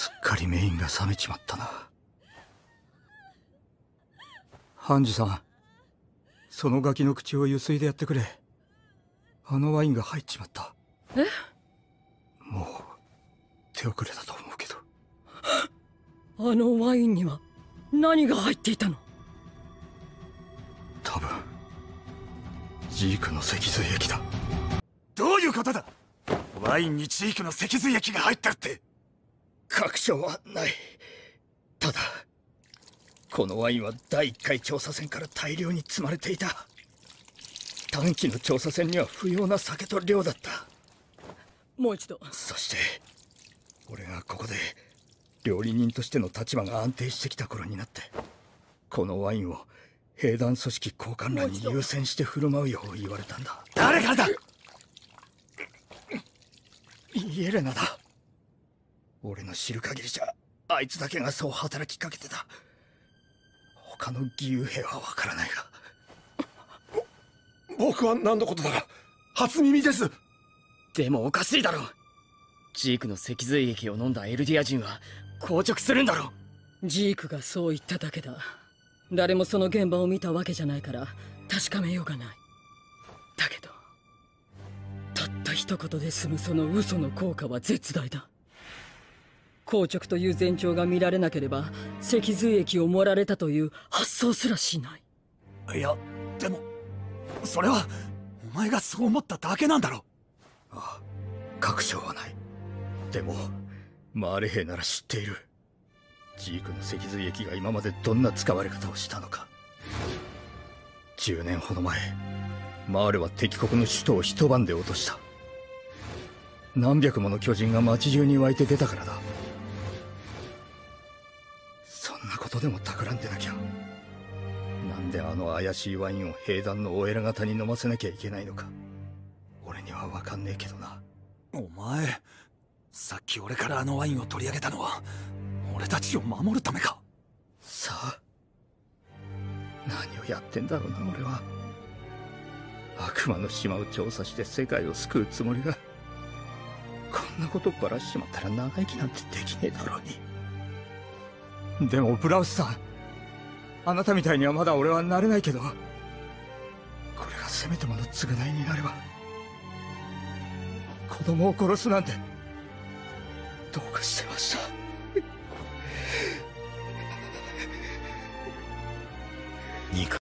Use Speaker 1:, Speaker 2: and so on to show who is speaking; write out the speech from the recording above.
Speaker 1: すっかりメインが冷めちまったな。ハンジさんそのガキの口をゆすいでやってくれ。あのワインが入っちまった。
Speaker 2: え？
Speaker 1: もう手遅れだと思うけど。
Speaker 2: あのワインには何が入っていたの？
Speaker 1: 多分ジークの脊髄液だ。
Speaker 3: どういうことだ？ワインにジークの脊髄液が入ってるって
Speaker 1: 確証はない。ただこのワインは第一回調査船から大量に積まれていた。短期の調査船には不要な酒と量だった。
Speaker 2: もう一度。
Speaker 1: そして俺がここで料理人としての立場が安定してきた頃になってこのワインを兵団組織交換団に優先して振る舞うよう言われたんだ。
Speaker 3: 誰からだ？
Speaker 1: イエレナだ俺の知る限りじゃあいつだけがそう働きかけてた。他の義勇兵はわからないが。
Speaker 3: 僕は何のことだか初耳です。
Speaker 4: でもおかしいだろジークの脊髄液を飲んだエルディア人は硬直するんだろ
Speaker 2: ジークがそう言っただけだ。誰もその現場を見たわけじゃないから確かめようがない。だけどたった一言で済むその嘘の効果は絶大だ硬直という前兆が見られなければ脊髄液を盛られたという発想すらしない。
Speaker 3: いやでもそれはお前がそう思っただけなんだろ。
Speaker 1: ああ確証はない。でもマーレ兵なら知っている。ジークの脊髄液が今までどんな使われ方をしたのか。10年ほど前マーレは敵国の首都を一晩で落とした。何百もの巨人が街中に湧いて出たからだ。そんなことでも企んでなきゃ。なんであの怪しいワインを兵団のお偉方に飲ませなきゃいけないのか。俺には分かんねえけどな。
Speaker 3: お前さっき俺からあのワインを取り上げたのは俺たちを守るためか。
Speaker 1: さあ何をやってんだろうな俺は。悪魔の島を調査して世界を救うつもりが。こんなことばらしちまったら長生きなんてできねえだろうにでもブラウスさんあなたみたいにはまだ俺はなれないけどこれがせめてもの償いになれば子供を殺すなんてどうかしてました。
Speaker 3: いいか